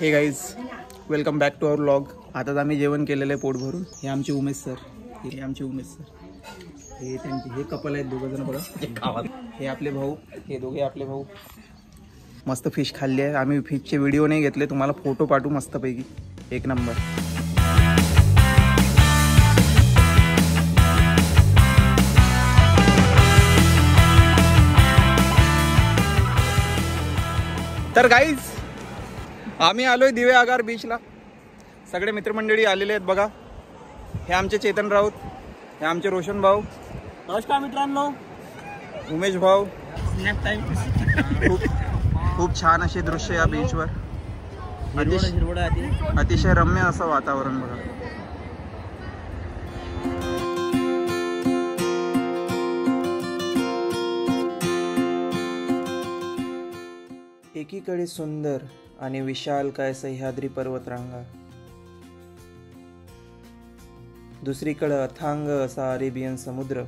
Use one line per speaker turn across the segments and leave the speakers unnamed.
Hey guys welcome back to our vlog आताच आम्ही जेवण केलेलं आहे पोट भरून हे आमचे उमेश सर हे आमचे उमेश सर हे त्यांचे हे कपल आहेत दोघं जण बघा. हे आपले भाऊ. हे दोघे आपले भाऊ. मस्त फिश खाल्ली आहे. आम्ही फिशचे व्हिडिओ नाही घेतले. तुम्हाला फोटो पाठवू मस्तपैकी. एक नंबर तर गाईज आम्ही आलोय दिवे आगार बीचला सगळे मित्रमंडळी आलेले आहेत बघा. हे आमचे चेतन राऊत हे आमचे रोशन भाऊ.
नमस्कार मित्रांनो.
उमेश भाऊ. खूप खूप छान असे दृश्य या बीचवर अतिशय अतिशय रम्य असं वातावरण बघा. एकीकडे सुंदर आणि विशाल काय सह्याद्री पर्वतरांगा. दुसरीकडं अथांग असा अरेबियन समुद्र.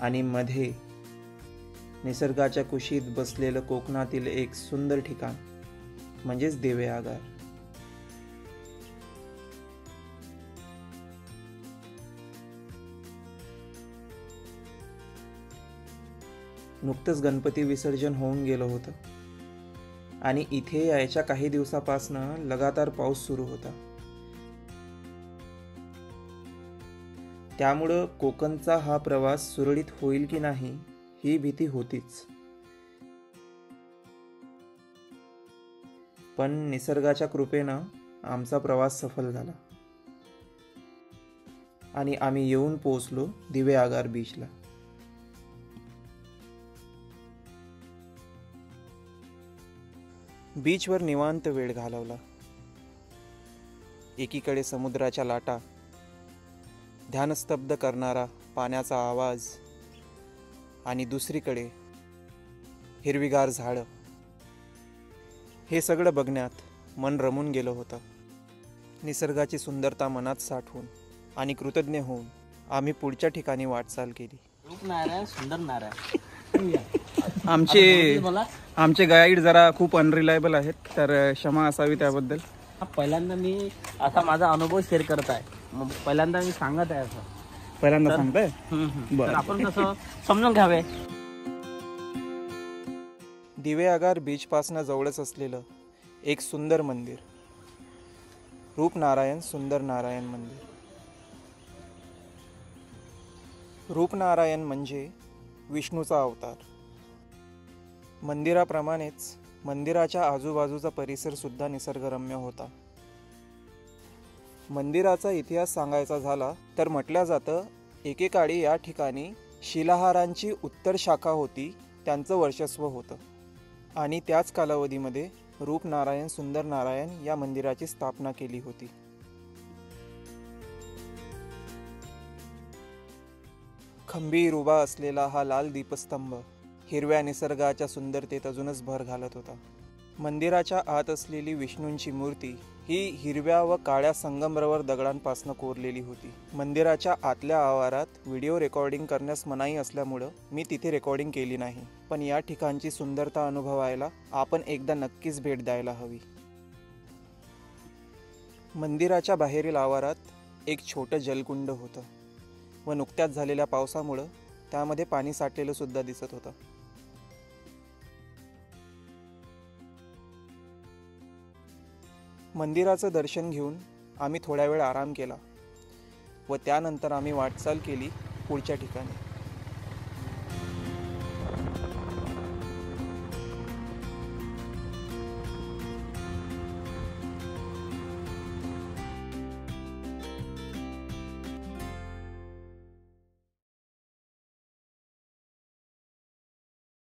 आणि मध्ये निसर्गाच्या कुशीत बसलेलं कोकणातील एक सुंदर ठिकाण म्हणजेच देवे आगार नुकतंच गणपती विसर्जन होऊन गेलं होतं. आणि इथे यायच्या काही दिवसापासनं लगातार पाऊस सुरू होता. त्यामुळं कोकणचा हा प्रवास सुरळीत होईल की नाही ही भीती होतीच. पण निसर्गाच्या कृपेनं आमचा प्रवास सफल झाला. आणि आम्ही येऊन पोहोचलो दिवे आगार बीचला बीचवर निवांत वेळ घालवला. एकीकडे समुद्राच्या लाटा ध्यानस्तब्ध करणारा पाण्याचा आवाज आणि दुसरीकडे हिरवीगार झाडं. हे सगळं बघण्यात मन रमून गेलं होतं. निसर्गाची सुंदरता मनात साठवून आणि कृतज्ञ होऊन आम्ही पुढच्या ठिकाणी वाटचाल केली.
रूप नारायण सुंदर नारायण.
आमचे आमचे गाईड जरा खूप अनरिलायबल आहेत तर क्षमा असावी त्याबद्दल.
पहिल्यांदा मी असा माझा अनुभव शेअर करत आहे. मग पहिल्यांदा मी सांगत आहे असं.
पहिल्यांदा सांगताय? बरं.
आपण कसं समजून घ्यावे.
दिवे आगार बीचपासनं जवळच असलेलं एक सुंदर मंदिर. रूपनारायण सुंदर नारायण मंदिर. रूपनारायण म्हणजे विष्णूचा अवतार. मंदिराप्रमाणेच मंदिराच्या आजूबाजूचा परिसरसुद्धा निसर्गरम्य होता. मंदिराचा इतिहास सांगायचा झाला तर म्हटलं जातं एकेकाळी या ठिकाणी शिलाहारांची उत्तर शाखा होती त्यांचं वर्चस्व होतं. आणि त्याच कालावधीमध्ये रूपनारायण सुंदर नारायण या मंदिराची स्थापना केली होती. खंबीर उभा असलेला हा लाल दीपस्तंभ हिरव्या निसर्गाच्या सुंदरतेत अजूनच भर घालत होता. मंदिराच्या आत असलेली विष्णूंची मूर्ती ही हिरव्या व काळ्या संगमरवर दगडांपासून कोरलेली होती. मंदिराच्या आतल्या आवारात व्हिडिओ रेकॉर्डिंग करण्यास मनाई असल्यामुळं मी तिथे रेकॉर्डिंग केली नाही. पण या ठिकाणची सुंदरता अनुभवायला आपण एकदा नक्कीच भेट द्यायला हवी. मंदिराच्या बाहेरील आवारात एक छोटं जलकुंड होतं व नुकत्याच झालेल्या पावसामुळं त्यामध्ये पाणी साठलेलं सुद्धा दिसत होतं. मंदिराचं दर्शन घेऊन आम्ही थोड्या वेळ आराम केला व त्यानंतर आम्ही वाटचाल केली पुढच्या ठिकाणी.